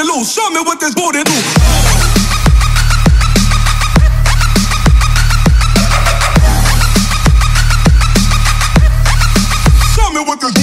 booty loose. Show me what this booty do. Show me what this